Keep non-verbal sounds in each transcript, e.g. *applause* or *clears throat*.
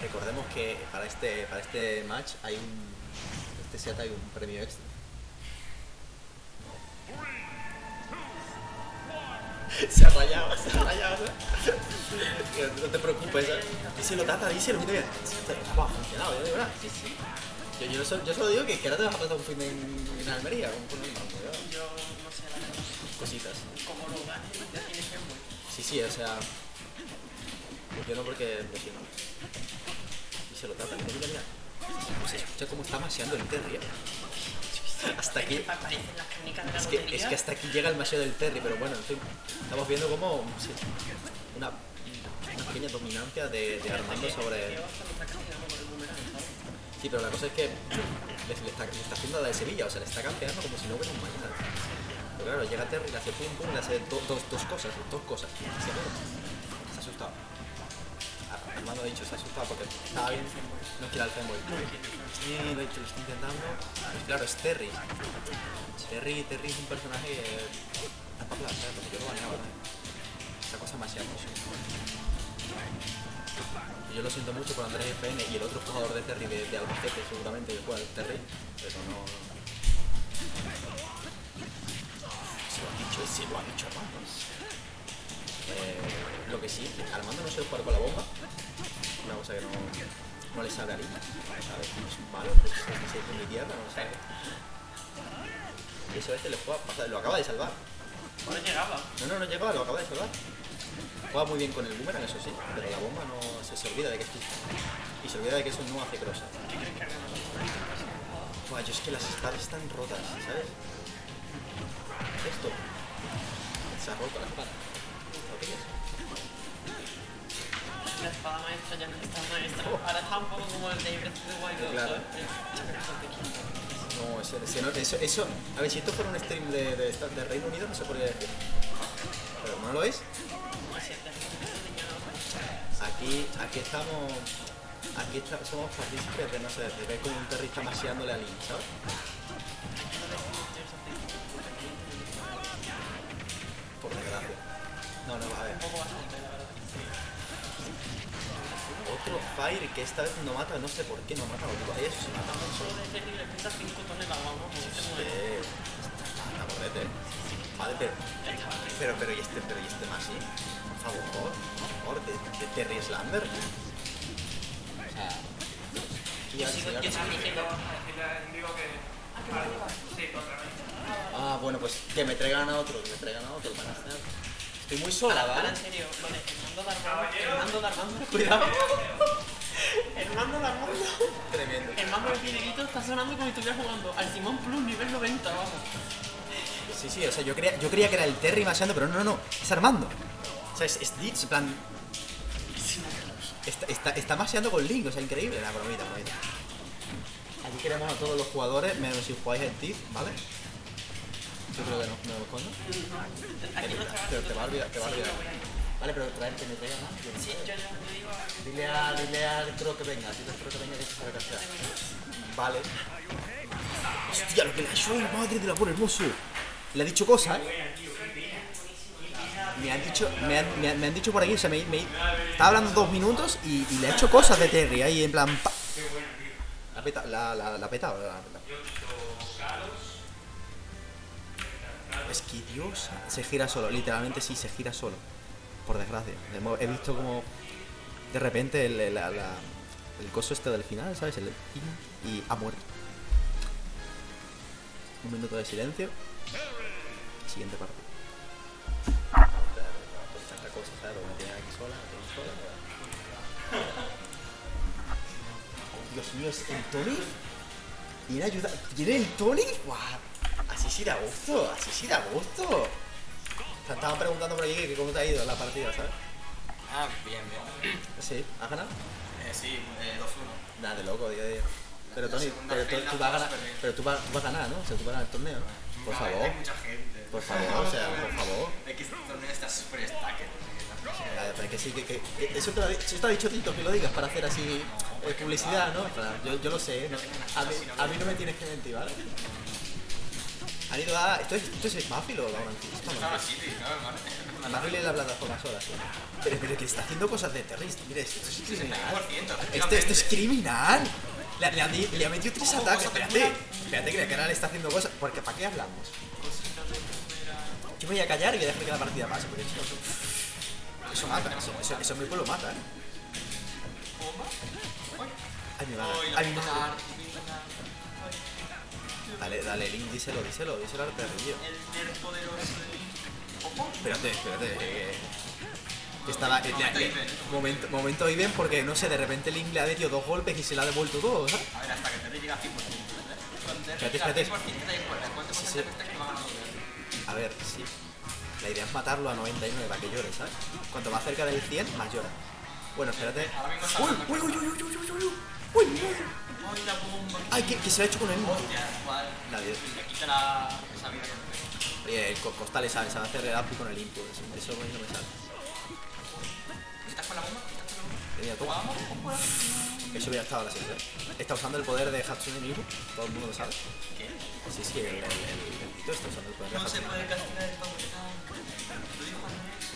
recordemos que para este, para este match hay un. Este set hay un premio extra. Se ha rayado, se ha rayado. No *laughs* te preocupes, ¿eh? díselo, Tata, díselo, mira, ha funcionado, yo. Sí, sí. Yo, yo, solo, yo solo digo que, que ahora te vas a pasar un fin de en, en Almería, con, con ¿verdad? Yo no sé la cositas. Cómo lo gane, tiene que. Sí, sí, o sea. Yo no porque pues, no. Y se lo trata, mira, mira, mira. Pues escucha cómo está maseando el Terry, ¿eh? *laughs* Hasta aquí. Las Es que, es que hasta aquí llega el maseo del Terry, pero bueno, en fin. Estamos viendo como sí, una, una pequeña dominancia de, de Armando sobre. Sí, pero la cosa es que le, le está, le está haciendo la de Sevilla, o sea, le está campeando como si no hubiera un mañana. Pero claro, llega Terry, le hace pum pum, le hace do- dos, dos cosas, dos cosas. Armando ha dicho, se ha asustado porque estaba bien, no quiere al femboy. Sí, lo he dicho, lo estoy intentando. Pues claro, es Terry. Terry, Terry es un personaje para. Porque yo lo baneaba. Esa cosa mucho. Y Yo lo siento mucho por Andrés FN y el otro jugador de Terry de, de seguramente, que juega Terry, pero no. Se lo ha dicho, se lo ha dicho Armando. Eh, lo que sí, Armando no sabe jugar con la bomba. Una cosa que no, no le sabe a Lima. ¿Sabes? No es malo, pues se mi tierra, no lo sabe. Y eso a veces le juega, pasa- lo acaba de salvar. No llegaba. No, no, no llegaba, lo acaba de salvar. Juega muy bien con el boomerang, eso sí, pero la bomba no se, se olvida de que es. Y se olvida de que eso no hace cross. ¿Qué crees que haga? Buah, yo es que las espadas están rotas, ¿sabes? Esto. Se ha roto la espada. Maestra ya no está maestra. Ahora está un poco como el de Breath. Claro. No, eso, eso, eso, a ver, si esto fuera un stream de, de, de Reino Unido no se podría decir. Pero no lo es, aquí, aquí estamos, aquí está- somos partícipes de, no sé, de ver como un Terry está maseándole a Link, ¿sabes? 4 Fire, que esta vez no mata, no sé por qué no mata, boludo. Ayer sí mata. mucho. Solo de nivel 5 toneladas, vamos, Sí, Vale, pero, pero, pero, y este, pero, y este más, sí. Por favor, por favor, de, de Terry Slander. O sea, yo sigo, yo sigo diciendo. Ah, bueno, pues que me traigan a otro, que me traigan a otro para hacer. Estoy muy sola, ahora ¿vale? en serio, el Armando, el mando de Armando, cuidado. El mando de Armando, Tremendo. el mando de Fidelito está sonando como si estuviera jugando al Simón Plus nivel 90, vamos. Sí, sí, o sea, yo creía, yo creía que era el Terry maseando, pero no, no, no, es Armando. O sea, es, es Ditch, en plan. Está, está, está maseando con Link, o sea, increíble. La bromita, bromita. Aquí queremos a todos los jugadores, menos si jugáis en Tiff, ¿vale? Yo creo que no, no lo escondo. Aquí no está Pero te va a olvidar, te va a olvidar. a. Vale, pero traer que me traiga más. yo no Sí, yo, yo, yo digo a... Dile a, dile al creo que venga, dile creo que venga que se castear. Vale. Hostia, lo que le ha hecho, madre del amor hermoso. Le ha dicho cosas, ¿eh? Me han dicho, me han, me han- me han dicho por aquí, o sea, me, me- estaba hablando dos minutos y, y le ha hecho cosas de Terry ahí en plan. pa. La peta, la, la, la ha petado, la- la- Es que Dios se gira solo, literalmente sí, se gira solo. Por desgracia. He visto como de repente el, el, coso este del final, ¿sabes? El y ha muerto. Un minuto de silencio. Siguiente parte. Dios mío, ¿es el Tony? ¿Tiene ayuda? ¿Tiene el Tony? ¡Guau! Así sí da gusto, así sí da gusto. Te estaban preguntando por aquí que cómo te ha ido la partida, ¿sabes? Ah, bien, bien. *clears throat* Sí, ¿has ganado? Eh, sí, eh, 2-1. Nada de loco, día a día. Pero Tony, pero tú, tú vas a ganar, pero tú vas, vas a ganar, ¿no? O sea, tú vas a ganar el torneo, ¿no? Por favor, Hay mucha gente. por favor, o sea, por favor. Es que este torneo está súper stacked. Ya, pero es que sí, que, que- eso, te lo ha, eso te ha dicho Tito, que lo digas para hacer así eh, publicidad, ¿no? Yo, yo lo sé, ¿no? A, mí, a mí no me tienes que mentir, ¿vale? Han ido a. ¿Esto es, esto es Mafil o es Estaba Mafil. es la plataforma sola, sí. Pero, pero que está haciendo cosas de terrorista. Mira, esto es criminal. 61%, Esto, esto es criminal. Le, le ha, di- le ha metido tres ataques. Espérate. Espérate que la cara le está haciendo cosas. Porque ¿para qué hablamos? Yo me voy a callar y voy a dejar que la partida pase. Porque eso, eso mata. Eso, eso, eso mi pueblo mata, eh. Ay, Ay, mi puta madre. arpina. Dale, dale, Link, díselo, díselo, díselo al perrillo. El poderoso de Link. Ojo. Espérate, espérate. que- Que estaba. le- Momento le- momento, momento Iben porque no sé, de repente Link le ha metido dos golpes y se le ha devuelto todo, ¿sabes? A ver, hasta que te llega a 100%. ¿eh? Cuando te Espérate, a espérate. 100% da igual. ¿eh? ¿Cuánto Sí, sí. A ver, sí. La idea es matarlo a 99 para que llore, ¿sabes? Cuanto más cerca del 100, más llora. Bueno, espérate. ¡Uy, uy, uy, uy, uy, uy, uy, uy! ¡Uy, uy! ¡Ay, la bomba! ¡Ay, que, que se ha hecho con él! Hostia, ¿cuál? Nadie. Le quita la... esa vida que. Oye, el Co- Costa le sabe, sabe hacer el up con el input. Eso, eso no me sale. ¿Estás con la bomba? ¿Estás con la bomba? Tenía todo. Vamos, ojo. Eso hubiera estado la siguiente. Está usando el poder de Hatsune Miku. Todo el mundo lo sabe. ¿Qué? Sí, sí, el, el, el, el está usando el poder de No se Hatsune puede Miku. castigar el Pokémon. Lo dijo Andrés.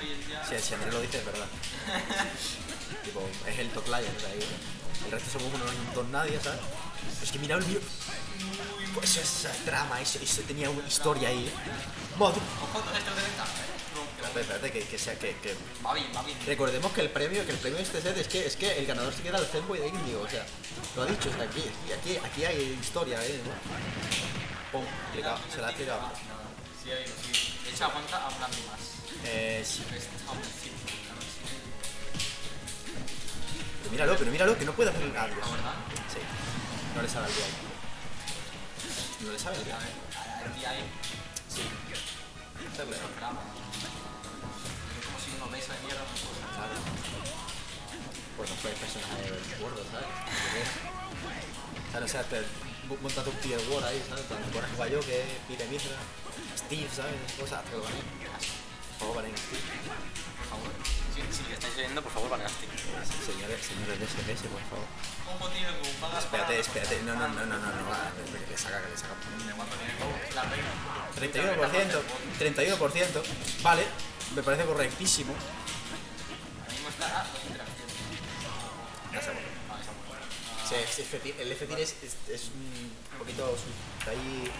Oye, ya... Sí, si Andrés lo dice, es verdad. *laughs* tipo, es el top layer, ahí, El resto somos unos dos nadie, ¿sabes? Es que mira el mío. Pues esa trama, eso, eso tenía una historia ahí, ¿eh? Madre. ¿eh? Espérate, espérate, que, que sea que, que- Va bien, va bien. Recordemos que el premio, que el premio de este set es que, es que el ganador se queda el Zenboy de Indio, o sea, lo ha dicho, está aquí, y aquí, aquí hay historia, ¿eh? ¿no? Pum, explicado, se la ha. No, sí, sí. De hecho, aguanta a más. Eh, sí. Pero míralo, pero míralo, que no puede hacer algo. ¿La verdad? Sí. No le sabe al día. No le sabe al día. Ver, aquí hay... Sí. Como si uno mierda. ¿sabes? O sea, te tu tier war ahí, ¿sabes? Te pones guayo que pide mitra, Steve, ¿sabes? Cosas, Por favor, Steve. Por favor. Si, si le estáis oyendo, por favor, baneaste. Señores, señores de SBS, por favor. Espérate, espérate. No, no, no, no, no, no, que le saca, que le saca. La reina. 31%, 31%, vale, me parece correctísimo. Ah. Sí, el F-Tier es, es, es un poquito está ahí.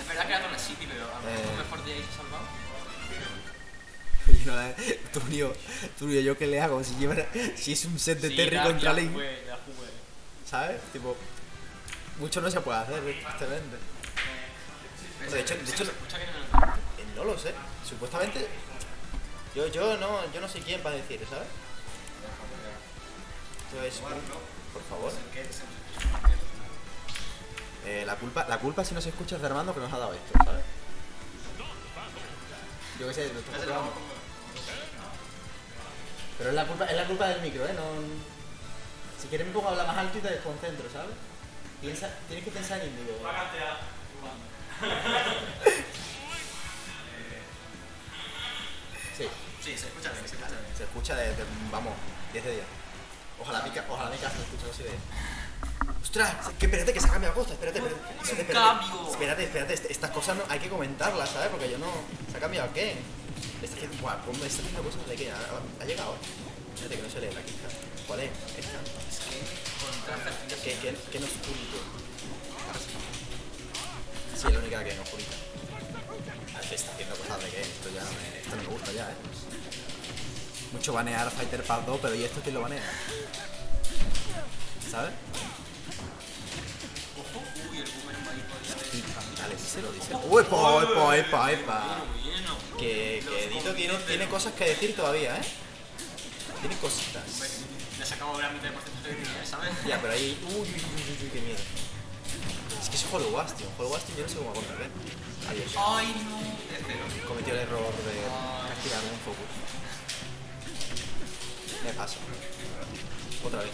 Es verdad que era Don City, pero a lo mejor Eh. mejor de ahí se ha salvado. Eh, *laughs* Turio, Turio, ¿yo qué le hago? Si, lleva, si es un set de Sí, Terry la- contra la Link, la. ¿sabes? Tipo, mucho no se puede hacer, tristemente. De hecho, de hecho no eh, no lo sé. Supuestamente, yo, yo, no, yo no sé quién para decir, ¿sabes? Esto es, por favor. Eh, la, culpa, la culpa si no se escucha es de Armando que nos ha dado esto, ¿sabes? Yo qué sé, lo. Pero es la culpa, es la culpa del micro, ¿eh? No, si quieres me pongo a hablar más alto y te desconcentro, ¿sabes? Piensa, tienes que pensar en Indigo. Sí, Sí, se escucha bien, se escucha bien. se escucha de, de- vamos, 10 de 10. Ojalá mi, ojalá mi casa se escuche así de... ¡Ostras! Que espérate que se ha cambiado cosa, espérate, espérate. Espérate, espérate. cambio. Espérate, espérate, est- estas cosas no, hay que comentarlas, ¿sabes? Porque yo no... ¿Se ha cambiado qué? Está haciendo, buah, ponme- está haciendo cosas de qué, ha, ha llegado. Espérate que no se lee la quinta. ¿Cuál es? Esta. Es que contrasta el ¿Qué, qué, qué no oscurito? Sí, es la única que no oscurita. Ah, que Está haciendo cosas de qué, esto ya no me, esto no me gusta ya, ¿eh? Mucho banear Fighter Pass 2, pero ¿y esto quién lo banea? ¿Sabes? Uy, Dale, díselo, díselo. ¡Uy, epa, epa, epa, epa! Que, que Edito tiene, tiene cosas que decir todavía, ¿eh? Tiene cositas. Le sacamos la mitad del porcentaje que tenía, ¿sabes? Ya, pero ahí... Uy, uy, uy, uy, uy, qué miedo. Es que es Hollow Bastion. Hollow Bastion yo no sé cómo contra él. Adiós. Ay, no. Cometió el error de castigar un focus. Me paso. Otra vez.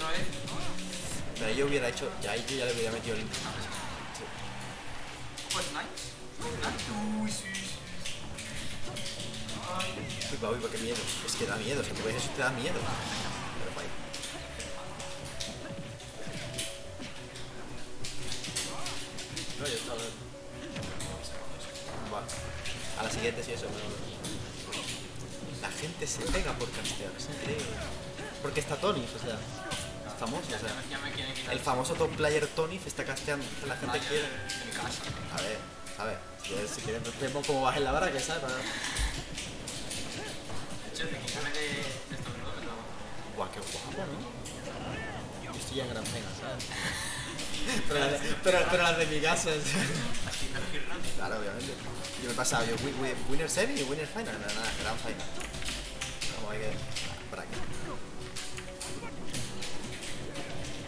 Pero yo hubiera hecho... Ya ahí yo ya le hubiera metido el... Uy, sí, sí. Uy, va, uy, va, qué miedo. Es que da miedo, si te ves eso te da miedo. Pero guay. No, yo estaba... Vale. A la siguiente sí eso, pero... La gente se pega por castear, es increíble. Porque está Tony, o sea famoso. O sea, el famoso top player Tony está casteando. La gente quiere. A ver, a ver. Si quieren, vemos cómo vas la barra, que sabes. Yo estoy ya en gran pena, ¿sabes? pero, las de, pero, pero las de mi casa. Claro, obviamente. Yo me he pasado, yo wi- wi- winner semi y winner final, nada, nada, gran final. Vamos, hay que... Para aquí.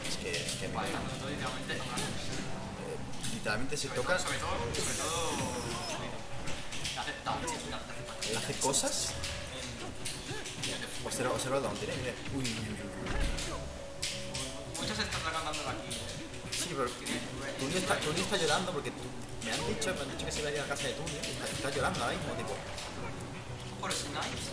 Es que, es que me- literalmente. eh, literalmente se toca, sobre todo, sobre todo. Él hace cosas. Observa, observa el down, tiene uy, uy, uy. Muchos se están cantando aquí. Sí, pero está, está llorando porque tú, me han dicho, me han dicho que se iba a ir a la casa de Tuni y está, está llorando ahora mismo, tipo. Por Snipes.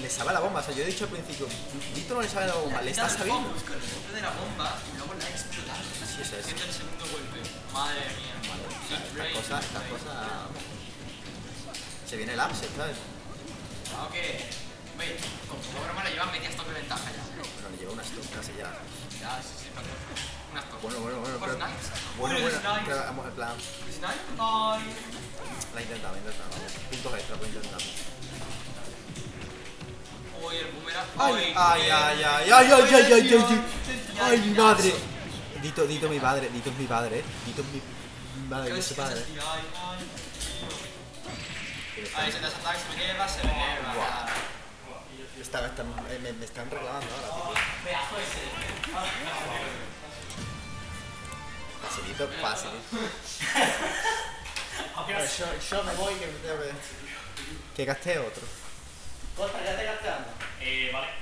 Le sabe la bomba, o sea, yo he dicho al principio, Vito no le sabe la bomba, le está sabiendo. Con el golpe de la bomba y luego la ha explotado. Sí, eso es. El segundo golpe. Madre mía. Sí, Estas Ray, cosas, estas Ray. cosas. Se viene el upset, ¿sabes? Que. Veis, con poca broma le llevan media stop de ventaja ya. Bueno, le lleva una stop casi ya. Ya, sí, sí. Una stop. Bueno, bueno, bueno. Pero-. Bueno, bueno, Snipes. pero en plan, bye. la intentado. vamos. Puntos extra por intentar. Uy, el boomerang. Ay, ay, ay, ay, ay, ay, ay, ay, ay, ay. mi madre. Dito, Dito, mi padre, Dito es mi padre, eh. Dito es mi madre, ¿Qué que es su padre. está- Ahí se desataca, se me lleva, se me lleva. Estaba, estaba, eh, me, me, están regalando ahora. Facilito, fácil. Pues yo, yo me voy que, que gasté otro. ¿Costa, ya te gasteando? Eh, vale.